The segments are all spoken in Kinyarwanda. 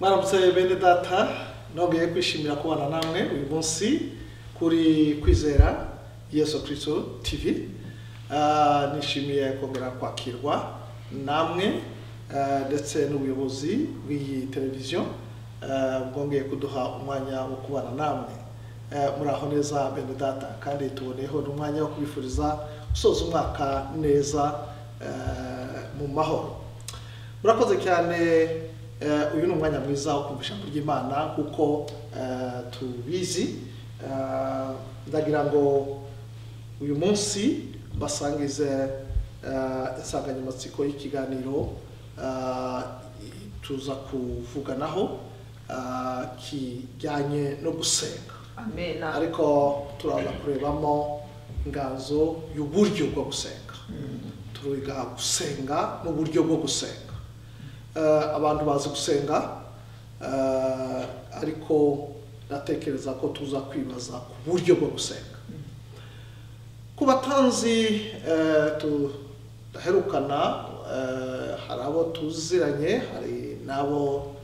mwaramutse bene data nongeye kwishimira kubana namwe uyu munsi kuri kwizera yesu kirisito tv Ah, nishimiye kongera kwakirwa namwe ah, ndetse n'ubuyobozi bw'iyi televiziyo ah, bwongeye kuduha umwanya wo kubana namwe. Muraho neza bene data kandi tuboneyeho n'umwanya wo kubifuriza gusoza umwaka neza mu mahoro. Murakoze cyane. Uyu ni umwanya mwiza wo kumva ijambo ry'imana kuko eh, tubizi. Eh, ndagira ngo uyu munsi basangize eh, insanganyamatsiko y'ikiganiro eh, tuza kuvuganaho eh, kijyanye no gusenga. Ariko turaza kurebamo inganzo y'uburyo bwo gusenga. Turiga gusenga n'uburyo bwo gusenga. Eh, abantu bazi gusenga eh, ariko ndatekereza ko tuza kwibaza ku buryo bwo gusenga. Ku batanzi eh, tudaherukana eh, hari abo tuziranye hari n'abo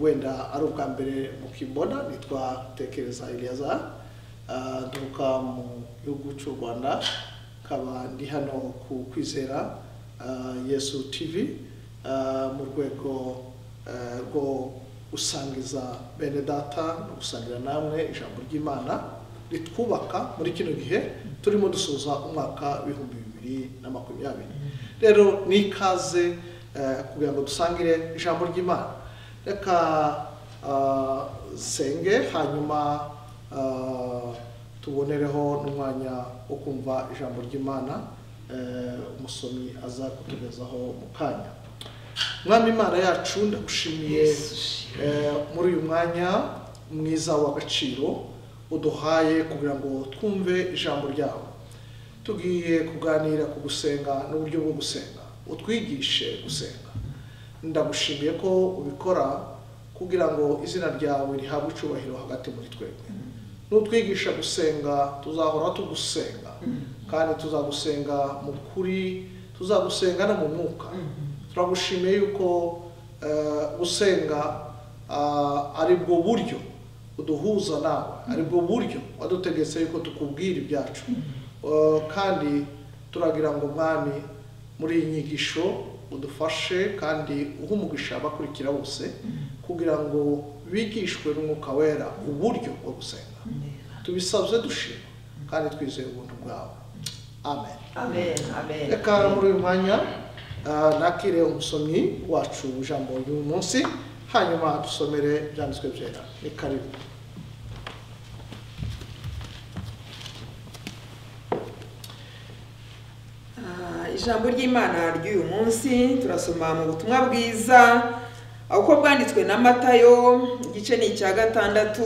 wenda ari ubwa mbere mukimbona nitwa tekereza Ah, nturuka mu gihugu cy'u rwanda nkaba ndi hano ku kwizera yesu ah, mu rwego eh, rwo gusangiza bene data no gusangira namwe ijambo ry'imana ritwubaka muri kino gihe turimo dusoza umwaka w'ibihumbi bibiri na makumyabiri. Rero ni ikaze eh, kugira ngo dusangire ijambo ry'imana. Reka senge hanyuma tubonereho n'umwanya wo kumva ijambo ry'imana eh, umusomyi aza kutugezaho mu kanya. Mwami imana yacu ndagushimiye eh, muri uyu mwanya mwiza w'agaciro uduhaye kugira ngo twumve ijambo ryawe. Tugiye kuganira ku gusenga n'uburyo bwo gusenga. Utwigishe gusenga. Ndagushimiye ko ubikora kugira ngo izina ryawe rihabwe icyubahiro hagati muri twebwe. Nutwigisha gusenga tuzahora tugusenga. Kandi tuzagusenga mu kuri tuzagusenga no mu mwuka. Turagushimiye yuko eh, gusenga ah, ari bwo buryo uduhuza nawe ari bwo buryo wadutegetse yuko tukubwira ibyacu Eh, kandi turagira ngo mwami muri iyi nyigisho udufashe kandi uhe umugisha abakurikira bose kugira ngo bigishwe n'umwuka wera uburyo bwo gusenga. Tubisabye dushima kandi twizeye ubuntu bwawe. Amen. Amen amen. Reka muri uyu mwanya nakire umusomyi wacu ijambo ry'uyu munsi hanyuma dusomere ibyanditswe byera. Ni karibu. Ah, ijambo ry'imana ry'uyu munsi turasoma mu butumwa bwiza uko bwanditswe na matayo igice ni icya gatandatu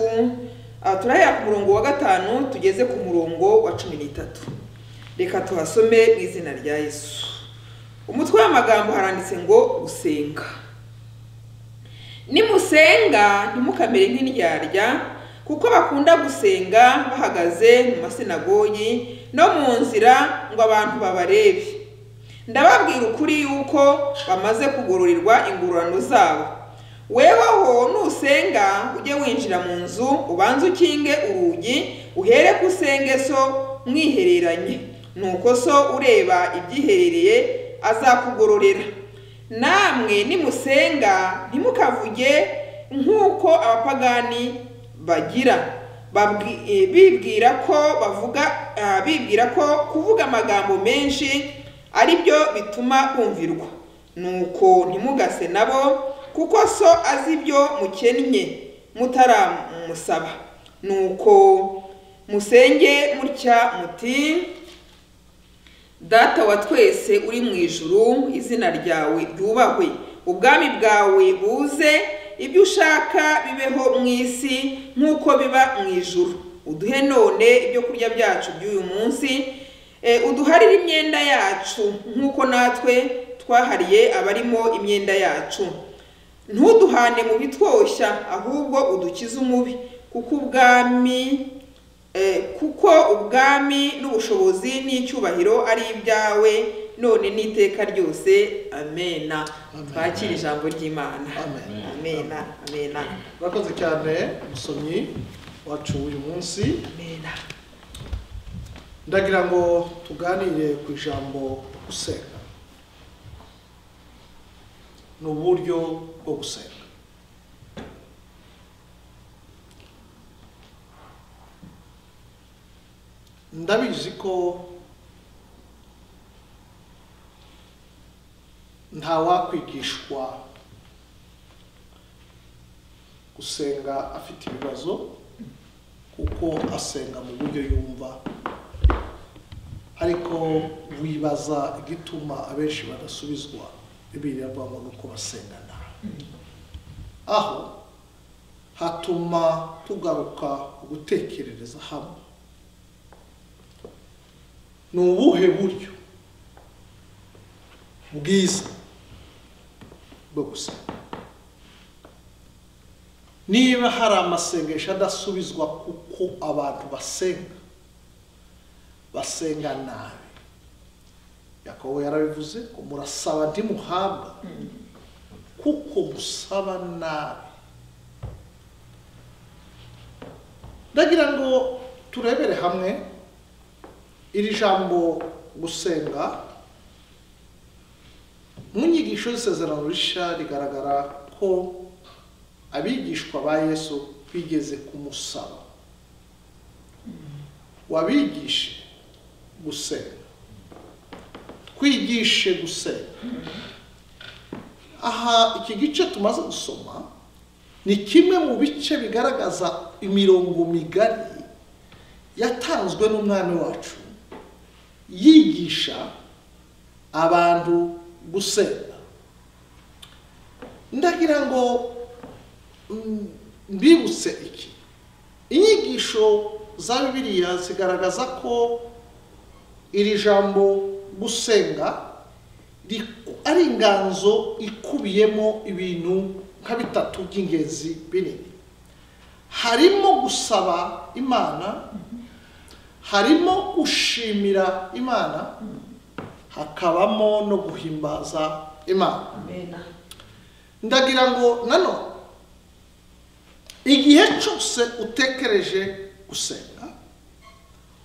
Ah, turahera ku murongo wa gatanu tugeze ku murongo wa cumi n'itatu. Reka tuhasome mu izina rya yesu. Umutwe w'amagambo haranditse ngo gusenga. Nimusenga ntimukamere nk'indyarya kuko bakunda gusenga bahagaze mu masinagogi no mu nzira ngo abantu babarebe. Ndababwira ukuri yuko bamaze kugororerwa ingororano zabo. Weweho nusenga ujye winjira mu nzu ubanze ukinge urugi uhere ku usenge so mwihereranye. Nuko so ureba ibyiherereye azakugororera. Namwe nimusenga ntimukavuge nk'uko abapagani bagira. Eh, bibwira ko bavuga ah, bibwira ko kuvuga amagambo menshi ari byo bituma bumvirwa. Nuko ntimugase nabo kuko so azi ibyo mukennye mutaramusaba. Nuko musenge mutya muti data wa twese uri mu ijuru izina ryawe ryubahwe. Ubwami bwawe buze ibyo ushaka bibeho mu isi nk'uko biba mu ijuru. Uduhe none ibyo kurya byacu by'uyu munsi Eh, uduharire imyenda yacu nk'uko natwe twahariye abarimo imyenda yacu. Ntuduhane mu bitwoshya ahubwo udukize umubi kuko ubwami kuko ubwami n'ubushobozi n'icyubahiro ari ibyawe none n'iteka ryose amena Amen. twakire ijambo ry'imana. Amen. amena amena urakoze cyane umusomyi wacu uyu munsi. Amena ndagira ngo tuganire ku ijambo gusenga ni uburyo bwo gusenga ndabizi ko nta wakwigishwa gusenga afite ibibazo kuko asenga mu buryo yumva. Ariko wibaza igituma abenshi badasubizwa bibiliya avuga ngo ni uko basenga nabi aho hatuma tugaruka gutekerereza hamwe. Ni ubuhe buryo bwiza bwo gusenga niba hari amasengesho adasubizwa kuko abantu basenga basenga nabi. Yakobo yarabivuze ngo murasaba ntimuhabwa kuko musaba nabi. Ndagira ngo turebere hamwe iri jambo gusenga mu nyigisho y'isezerano rishya rigaragara ko abigishwa ba yesu bigeze kumusaba. Wabigishe gusenga. Twigishe gusenga. Aha iki gice tumaze gusoma ni kimwe mu bice bigaragaza imirongo migari yatanzwe n'umwami wacu. Yigisha abantu gusenga. Ndagira ngo mm, mbibutse iki? Inyigisho za bibiliya zigaragaza ko iri jambo gusenga ri- ari inganzo ikubiyemo ibintu nka bitatu by'ingenzi binini. Harimo gusaba imana harimo gushimira imana hakabamo no guhimbaza imana. Ndagira ngo nanone igihe cyose utekereje gusenga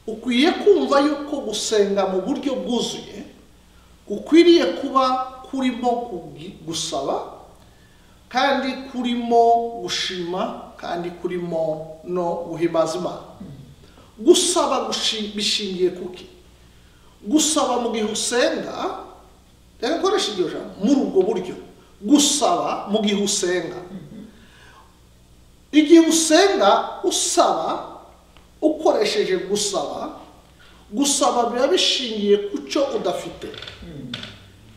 ukwiye kumva yuko gusenga mu buryo bwuzuye gukwiriye kuba kurimo gusaba kandi kurimo gushima kandi kurimo no guhimbaza imana. Gusaba bishingiye kuki gusaba mu gihe usenga reka nkoresha iryo jambo muri ubwo buryo. Gusaba mu gihe usenga. Igihe usenga usaba ukoresheje gusaba gusaba biba bishingiye ku cyo udafite.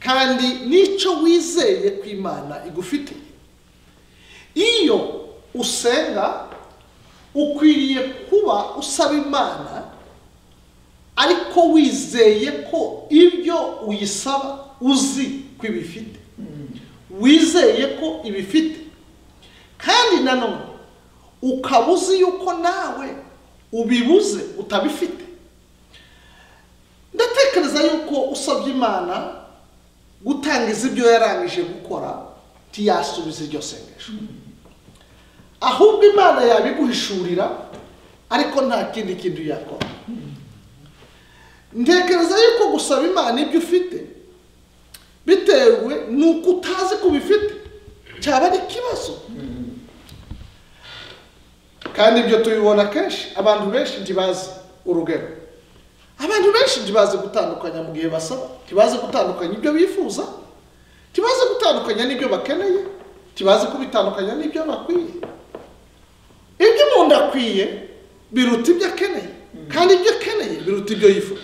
Kandi n'icyo wizeye ko imana igufitiye iyo usenga ukwiriye kuba usaba imana ariko wizeye ko ibyo uyisaba uzi ko ibifite. Wizeye ko ibifite. Kandi nanone ukaba uzi yuko nawe ubibuze utabifite. Ndatekereza yuko usabye imana gutangiza ibyo yarangije gukora ntiyasubiza iryo sengesho. Ahubwo imana yabiguhishurira ariko nta kindi kintu yakora. Ntekereza yuko gusaba imana ibyo ufite bitewe n'uko utazi ko ubifite. Cyaba ari ikibazo. Kandi ibyo tubibona kenshi abantu benshi ntibazi urugero. Abantu benshi ntibazi gutandukanya mu gihe basaba. Ntibazi gutandukanya ibyo bifuza. Ntibazi gutandukanya n'ibyo bakeneye. Ntibazi kubitandukanya n'ibyo bakwiye. Ibyo umuntu akwiye biruta ibyo akeneye. Kandi ibyo akeneye biruta ibyo yifuza.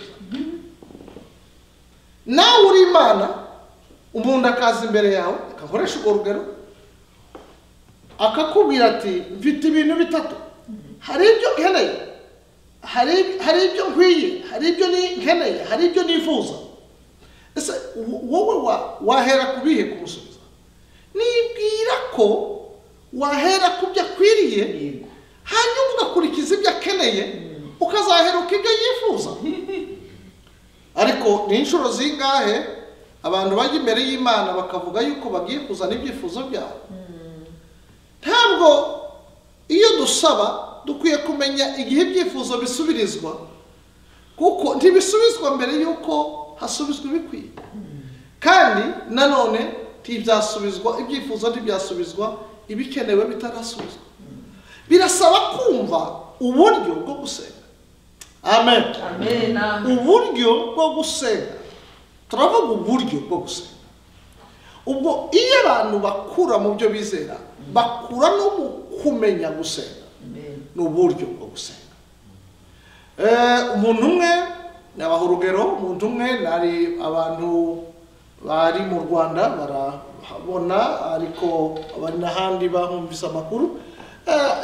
Nawe uri imana umuntu akaza imbere yawe akakoresha urwo rugero akakubwira ati mfite ibintu bitatu. Hari ibyo nkeneye hari ibyo nkwiye hari ibyo nkeneye hari ibyo nifuza. Ese wo- wowe wa- wahera ku bihe kumusubiza nibwira ko wahera ku byo akwiriye hanyuma ugakurikiza ibyo akeneye ukazaheruka ibyo yifuza. Ariko ni inshuro zingahe abantu bajya imbere y'imana bakavuga yuko bagiye kuzana ibyifuzo byabo? Ntabwo iyo dusaba dukwiye kumenya igihe ibyifuzo bisubirizwa kuko ntibisubizwa mbere y'uko hasubizwa ibikwiye. Kandi nanone ntibyasubizwa ibyifuzo ntibyasubizwa ibikenewe bitarasubizwa birasaba kumva uburyo bwo gusenga. Amen. Uburyo bwo gusenga. Turavuga uburyo bwo gusenga. Ubwo iyo abantu bakura mu byo bizera bakura no mu kumenya gusenga. Ni uburyo bwo gusenga. Eh, umuntu umwe nabaha urugero umuntu umwe nari abantu bari mu rwanda barahabona ariko abari n'ahandi bahumvise amakuru.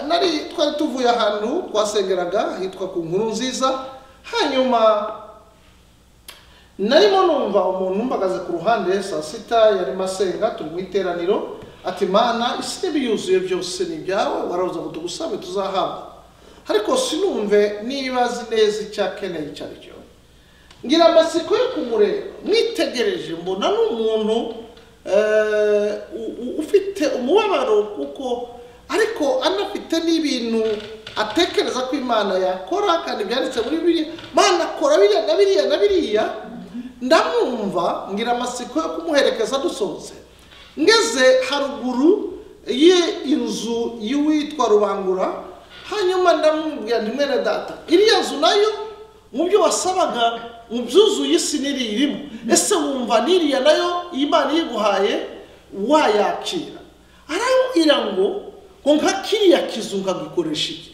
Nari twari tuvuye ahantu twasengeraga hitwa ku nkuru nziza. Hanyuma narimo numva umuntu mpagaze ku ruhande saa sita yarimo asenga turi mu iteraniro ati mana isi n'ibiyuzuye byose ni ibyawe warabuze ngo tugusabe tuzahabwa ariko sinumve niba azi neza icyo akeneye icyo ari cyo. Ngira amatsiko yo kumureba mwitegereje mbona ni umuntu eh, ufite umubabaro kuko ariko anafite n'ibintu atekereza ko imana yakora kandi byanditse muri biriya mana kora biriya na biriya na biriya. Ndamwumva ngira amatsiko yo kumuherekeza dusohotse. Ngeze haruguru y'inzu y'uwitwa rubangura hanyuma ndamubwira nti mwene data iriya nzu na yo mu byo wasabaga mu byuzuye isi n'iri irimo. Ese wumva n'iriya na yo imana iyiguhaye wayakira? Arambwira ngo ngo nka kiriya kizu nkagikoresha iki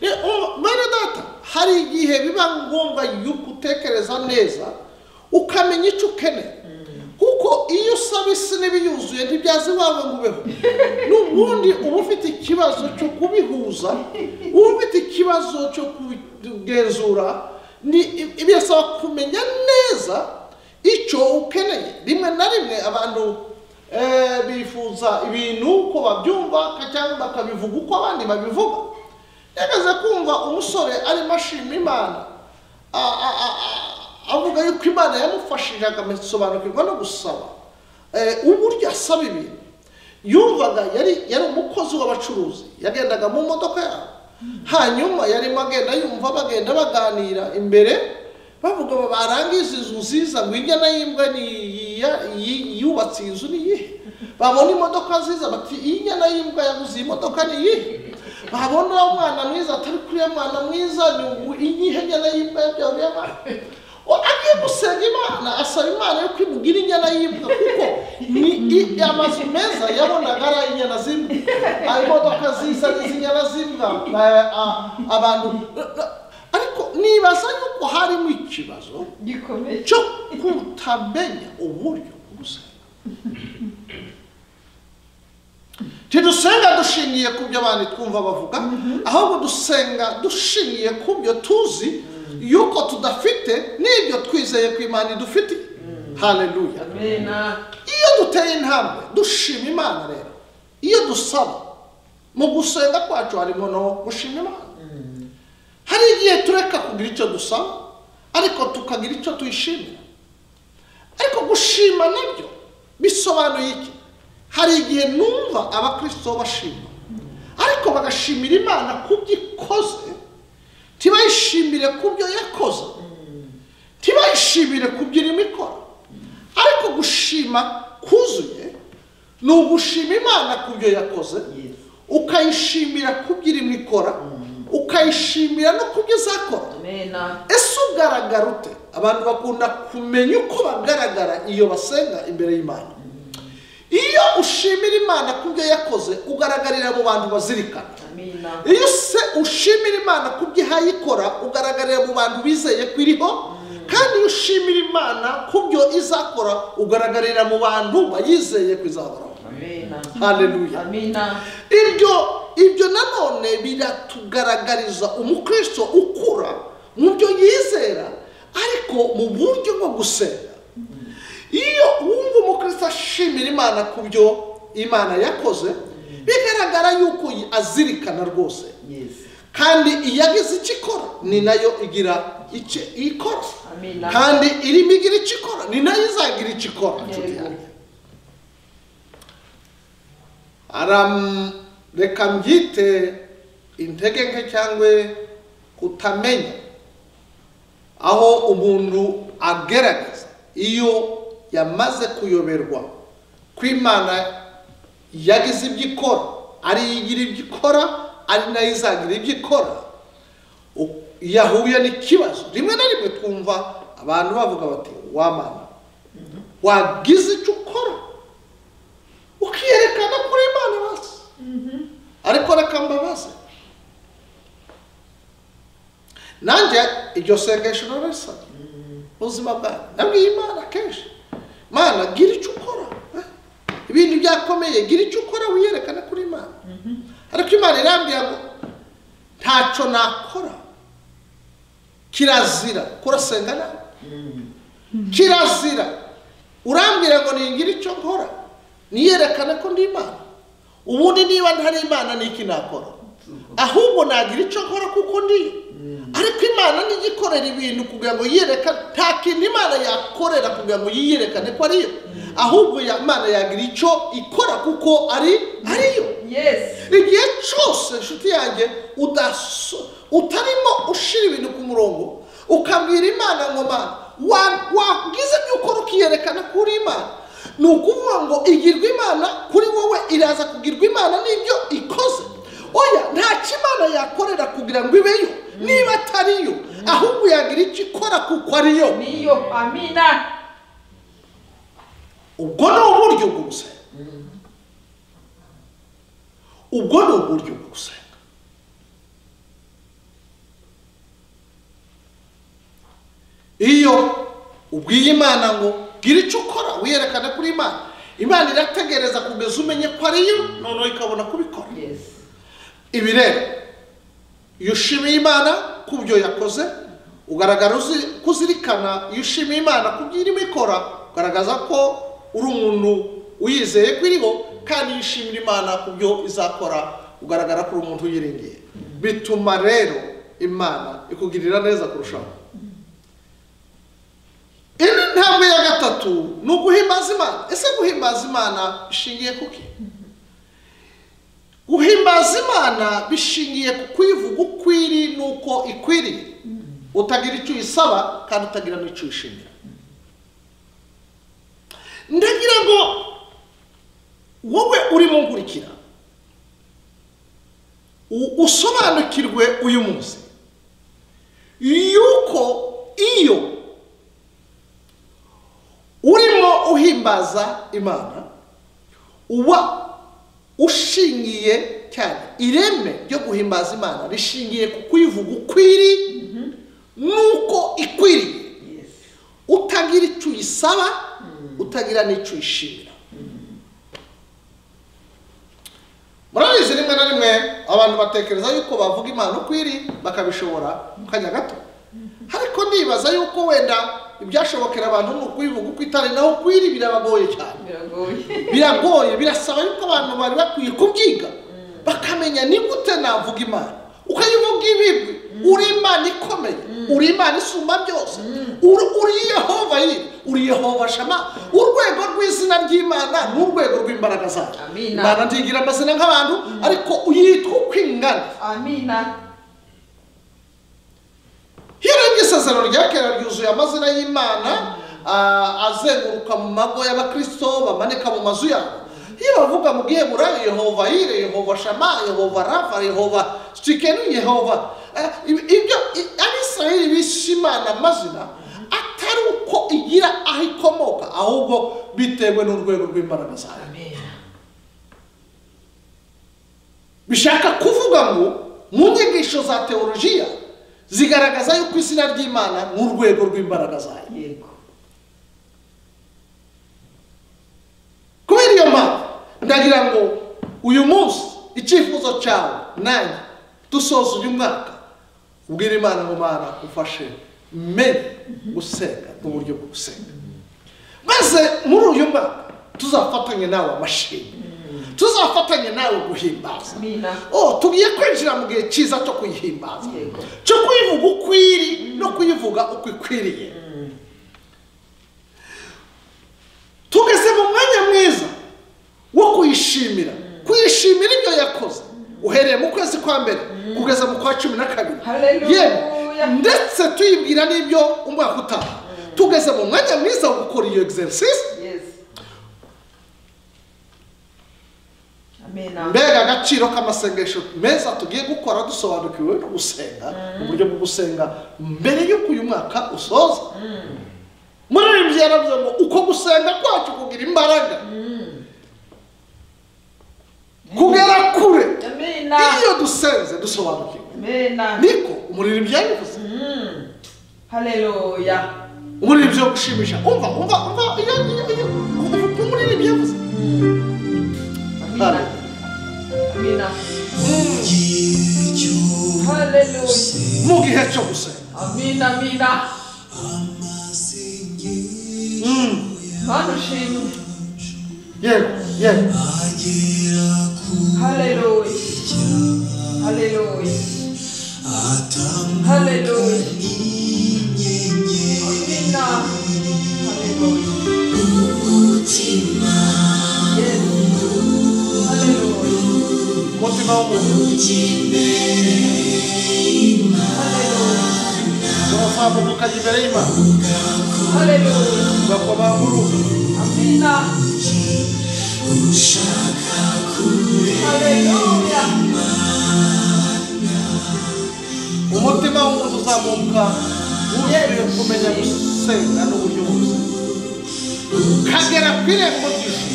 Ne- umva, mwene data hari igihe biba ngombwa yuko utekereza neza ukamenya icyo ukeneye kuko iyo usaba isi n'ibiyuzuye ntibyaza iwawe ngo ubeho n'ubundi uba ufite ikibazo cyo kubihuza uba ufite ikibazo cyo kugenzura birasaba kumenya neza icyo ukeneye. Rimwe na rimwe abantu bifuza ibintu uko babyumva cyangwa bakabivuga uko abandi babivuga. Yageze kumva umusore arimo ashima imana. Avuga yuko imana yamufashije agasobanukirwa no gusaba. Eh, uburyo asaba ibintu. Yumvaga yari umukozi w'abacuruzi. Yagendaga mu modoka yabo. Hanyuma yarimo agenda yumva bagenda baganira imbere. Bavuga barangiza inzu nziza ngo inyana y'imbwa ni iya- iyi- yubatse iyi nzu ni iyihe? Babona imodoka nziza bati iyi nyana y'imbwa yaguze iyi modoka ni iyihe? Babona umwana mwiza atari kuri ya mwana mwiza ni iyihe nyana y'imbwa yabyaye mwana? O, agiye gusenga imana asaba imana yo kwimugira inyana y'imbwa kuko ni amazu meza yabonaga ari ay'inyana z'imbwa. Imodoka ziza n'izinyana z'imbwa. Eh, ah, abantu ariko nibaza yuko harimo ikibazo cyo kutamenya uburyo bwo gusenga ntidusenga dushingiye ku byo abandi twumva bavuga ahubwo dusenga dushingiye ku byo tuzi yuko tudafite n'ibyo twizeye ku imana idufite haleluya amena iyo duteye intambwe dushima imana rero. Iyo dusaba mu gusenga kwacu harimo no gushima imana. Hari igihe tureka kugira icyo dusaba ariko tukagira icyo tuyishimira. Ariko gushima nabyo bisobanuye iki? Hari igihe numva abakristo bashima ariko bagashimira imana ku byo ikoze ntibayishimire ku byo yakoze ntibayishimire ku byo irimo ikora. Ariko gushima kuzuye ni ugushima imana ku byo yakoze ukayishimira ku byo irimo ikora ukayishimira no ku byo izakora amena. Ese ugaragara ute abantu bakunda kumenya uko bagaragara iyo basenga imbere y'imana. Iyo ushimira imana ku byo yakoze ugaragarira mu bantu bazirikana. Iyo se ushimira imana ku byo ihaye ikora ugaragarira mu bantu bizeye ko iriho kandi iyo ushimira imana ku byo izakora ugaragarira mu bantu bayizeye ko izahoraho. Haleluya amena. Ibyo nanone biratugaragariza umukristo ukura mu byo yizera ariko mu buryo bwo gusenga iyo wumva umukristo ashimira imana ku byo imana yakoze bigaragara yuko azirikana rwose. Kandi iyagize icyo ikora ni na yo igira icyo ikora. Kandi irimo igira icyo ikora ni na yo izagira icyo ikora. Reka mbyite intege nke cyangwa kutamenya. Aho umuntu agerageza iyo yamaze kuyoberwa ko imana yagize ibyo ikora. Ari igira ibyo ikora ari na yo izagira ibyo ikora. U- iyo ahuye n'ikibazo. Rimwe na rimwe twumva abantu bavuga bati wamana wagize icyo ukora? Ukiyerekana kuri imana basi. Ariko reka mbabaze nanjye iryo sengesho narisabye ubuzima bwanjye nabwiye imana kenshi mana gira icyo ukora ibintu byakomeye gira icyo ukora wiyerekane kuri imana. Ariko imana irambwira ngo ntacyo nakora kirazira kurasenga nawe kirazira urambwira ngo ningire icyo nkora niyerekane ko ndi imana ubundi niba ntari imana ni iki nakora? Ahubwo nagira icyo nkora kuko ndiyo ariko imana nijya ikorera ibintu kugira ngo yiyerekane nta kintu imana yakorera kugira ngo yiyerekane ko ariyo ahubwo imana yagira icyo ikora kuko ari ariyo igihe cyose inshuti yanjye utarimo ushyira ibintu ku murongo ukabwira imana ngo mana wa- wagize ibyo ukora ukiyerekana kuri imana? Ni ukuvuga ngo igirwa imana kuri wowe iraza kugirwa imana n'ibyo ikoze. Oya nta kimana yakorera kugira ngo ibeyo. Niba atariyo ahubwo yagira icyo ikora kuko ariyo. Niyo amina. Ubwo ni uburyo bwo gusenga. Ubwo ni uburyo bwo gusenga. Iyo ubwiye imana ngo gira icyo ukora wiyerekane kuri imana. Imana irategereza kugeza umenye ko ariyo noneho ikabona kubikora ibi rero iyo ushimiye imana ku byo yakoze ugaragara uzi- kuzirikana iyo ushimiye imana ku byo irimo ikora ugaragaza ko uri umuntu uyizeye ko iriho kandi iyo ushimira imana ku byo izakora ugaragara ko uri umuntu uyiringiye bituma rero imana ikugirira neza kurushaho. Gatatu ni uguhimbaza imana ese guhimbaza imana bishingiye kuki guhimbaza imana bishingiye ku kuyivuga uko iri n'uko ikwiriye utagira icyo uyisaba kandi utagira n'icyo uyishimira ndagira ngo wowe urimo nkurikira usobanukirwe uyu munsi. Yuko iyo urimo uhimbaza imana uba ushingiye cyane ireme ryo guhimbaza imana rishingiye ku kuyivuga uko iri n'uko ikwiriye. Utagira icyo uyisaba utagira n'icyo uyishimira murabizi rimwe na rimwe abantu batekereza yuko bavuga imana uko iri bakabishobora mu kanya gato. Ariko ndibaza yuko wenda ibyashobokera abantu ni ukuyivuga uko itari naho uko iri birabagoye cyane. Biragoye. Birasaba yuko abantu bari bakwiye kubyiga bakamenya ni gute navuga imana. Ukayivuga ibigwi uri imana ikomeye uri imana isumba byose. Uri yehova yiri uri yehova shama urwego rw'izina ry'imana ni urwego rw'imbaraga zayo. Imana ntigira amazina nk'abantu ariko yitwa uko ingana. Iyo urebye isezerano rya kera ryuzuye amazina y'imana ah, azenguruka mu mago y'abakristo bamanika mu mazu yabo. Iyo bavuga mu giheburayo yehova yire yehova shama yehova rafa yehova sikeni yehova Eh, ibyo abisirayeli bishe imana amazina atari uko igira aho ikomoka ahubwo bitewe n'urwego rw'imbaraga zayo bishaka kuvuga ngo mu nyigisho za teolojiya zigaragaza yuko izina ry'imana ni urwego rw'imbaraga zayo. Yego. Kubera iyo mpamvu ndagira ngo uyu munsi icyifuzo cyawe nanjye dusoza uyu mwaka ubwira imana ngo mana ufashe menye gusenga n'uburyo bwo gusenga. Maze muri uyu mwaka tuzafatanye nawe amashimwe. Tuzafatanye nawe guhimbaza. Oh tugiye kwinjira mu gihe cyiza cyo kuyihimbaza. Cyo kuyivuga uko iri no kuyivuga uko ikwiriye tugeze mu mwanya mwiza wo kuyishimira. Kuyishimira ibyo yakoze. Uhereye mu kwezi kwa mbere kugeza mu kwa cumi na kabiri. Yewe ndetse tuyibwira n'ibyo umwaka utaha. Tugeze mu mwanya mwiza wo gukora iyo exercise mbega agaciro k'amasengesho meza tugiye gukora dusobanukiwe no gusenga uburyo bwo gusenga mbere y'uko uyu mwaka usoza. Muririmbyi yaravuze ngo uko gusenga kwacu kugira imbaraga. Kugera kure. Iyo dusenze dusobanukiwe. Niko umuririmbyi yabivuze. Haleluya umuririmbyi wo gushimisha. Umva umva umva iyo iyo iyo umuririmbyi yavuze amina haleluya mu gihe cyo gusenga amina amina Mm. mana ushimwe yego yego haleluya haleluya haleluya ukajya imbere y'imana ugakomanga uruhu amina haleluya umutima w'umuntu uzamuka wuzuye kumenya gusenga n'uburyo bwo gusenga kagera ku irembo ry'ijuru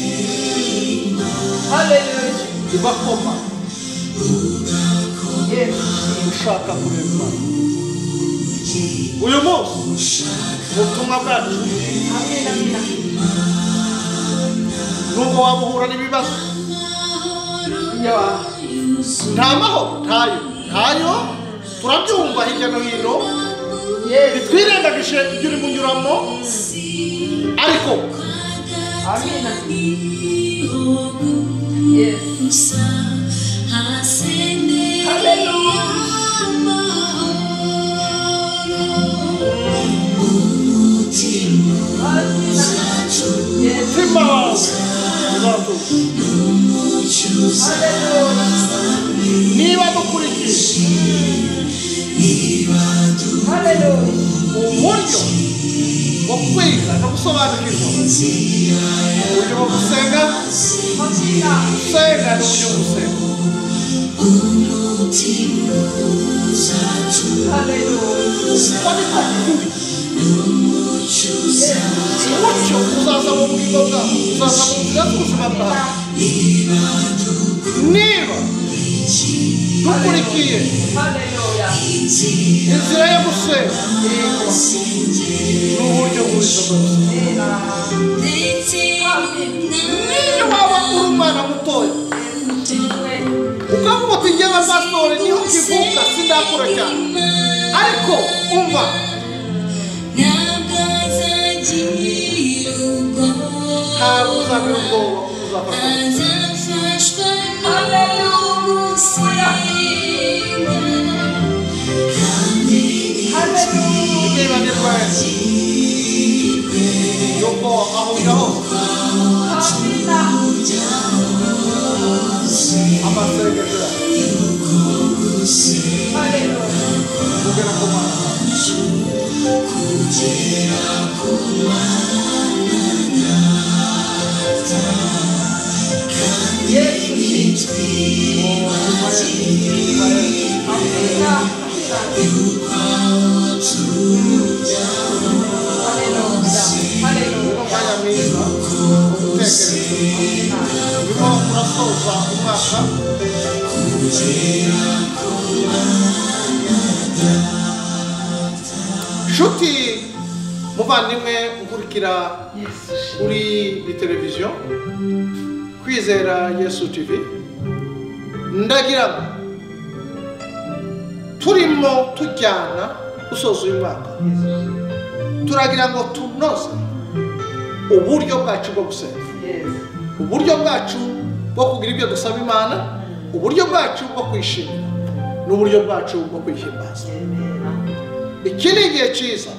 ugakoma ushaka kureba imana uyu munsi ubutumwa bwacu nubwo waba uhura n'ibibazo nta mahoro ntayo ntayo turabyumva hirya no hino. Yes. Ntitwirengagije ibyo urimo unyuramo ariko amina. Amina yes umutima wawe uzatuza haleluya niba dukurikije haleluya uburyo bwo kwiga no gusobanukirwa uburyo bwo gusenga amina gusenga n'uburyo bwo gusenga haleluya uko niko kuri umucyo uzaza mu bugingo bwawe uzaza mu nzira z'ubuzima bwawe niba dukurikiye inzira yo gusenga n'uburyo bwiza bwo gusenga niyo waba uri umwana mutoya ukavuga uti njyewe pasitore ni ho nkivuka sindakura cyane ariko umva A luz abriu muvandimwe ukurikira kuri iyi televiziyo kwizera yesu tv ndagira ngo turimo tujyana gusoza uyu mwaka turagira ngo tunoze uburyo bwacu bwo gusenga. Uburyo bwacu bwo kugira ibyo dusaba imana. Uburyo bwacu bwo kwishimira. N'uburyo bwacu bwo kwihimbaza. Iki ni igihe cyiza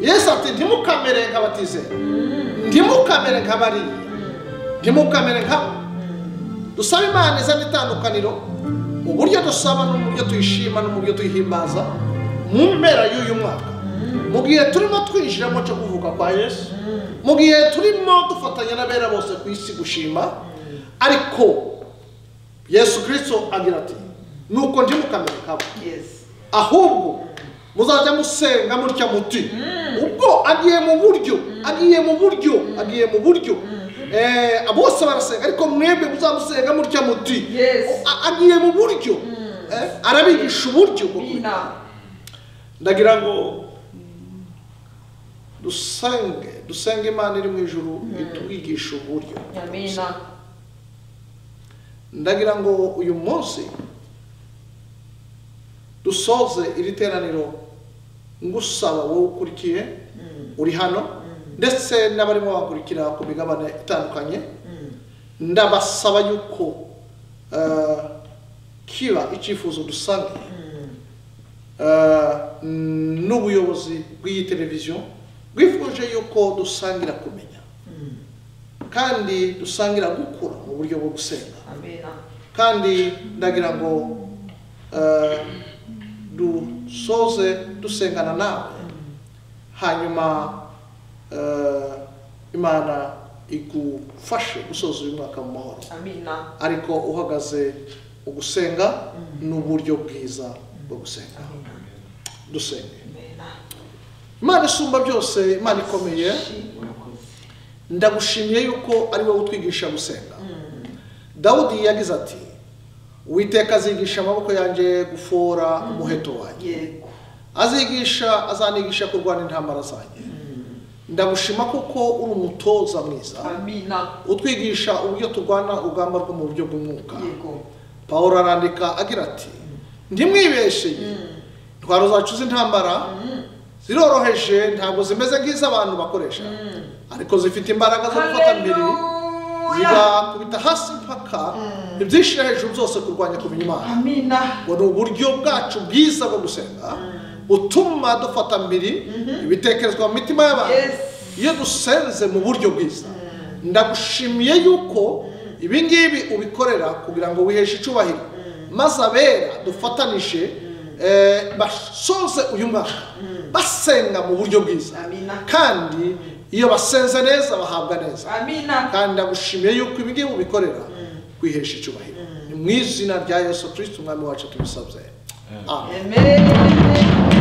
yesu ati ntimukamere nk'abatizera ntimukamere nk'abariya ntimukamere nk'abo dusaba imana izana itandukaniro mu buryo dusaba no mu buryo tuyishima no mu buryo tuyihimbaza mu mpera y'uyu mwaka. Mu gihe turimo twinjiramo cyo kuvuka kwa yesu mu gihe turimo dufatanya n'abera bose ku isi gushima ariko yesu kirisito agira ati nuko ntimukamere nkabo. Ahubwo muzajya musenga mutya muti. Ubwo agiye mu buryo agiye mu buryo agiye mu buryo. Eh, bose barasenga ariko mwebwe muzamusenga mutya muti. Agiye mu buryo. Eh, arabigisha uburyo ndagira ngo dusenge dusenge imana iri mu ijuru itwigisha uburyo. Ndagira ngo uyu munsi dusoze iri teraniro ngusaba wowe ukurikiye uri hano. Ndetse n'abarimo bakurikira ku migabane itandukanye ndabasaba yuko eh, kiba icyifuzo dusange eh, n'ubuyobozi bw'iyi televiziyo bwifuje yuko dusangira kumenya. Kandi dusangira gukura mu buryo bwo gusenga. Kandi ndagira ngo eh, dusoze dusengana nawe hanyuma uh, imana igufashe gusoza uyu mwaka mu mahoro. Ariko uhagaze ugusenga ni n'uburyo bwiza bwo gusenga. Dusenge. Imana isumba byose imana ikomeye. Ndagushimiye yuko ari wowe utwigisha gusenga. Dawudi yagize ati uwiteka azigisha amaboko yanjye gufora umuheto wanjye. Azigisha azanigisha kurwana intambara zanjye. Ndagushima kuko uri umutoza mwiza. Utwigisha uburyo turwana urugamba rwo mu buryo bw'umwuka paul arandika agira ati ntimwibesheye intwaro zacu z'intambara ziroroheje ntabwo zimeze nk'iz'abantu bakoresha. Ariko zifite imbaraga zo gufata mbere. Hallelujah. zigakubita hasi mpaka ibyishira hejuru byose kurwanya kumenya imana. Ni uburyo bwacu bwiza bwo gusenga butuma dufata mbiri ibitekerezwa mu mitima y'abantu. Iyo dusenze mu buryo bwiza ndagushimiye yuko ibi ngibi ubikorera kugira ngo wiheshe icubahiro maze abera dufatanije eh, basoze uyu mwaka basenga mu buryo bwiza. Kandi iyo basenze neza bahabwa neza. Amina. kandi ndagushimiye yuko ibi ngibi ubikorera kwihesha icyubahiro. Ni mu izina rya yesu kirisiti umwami wacu tubisabye amen. Amen.